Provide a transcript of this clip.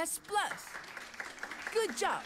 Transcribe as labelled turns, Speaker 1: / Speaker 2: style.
Speaker 1: S+. Good job.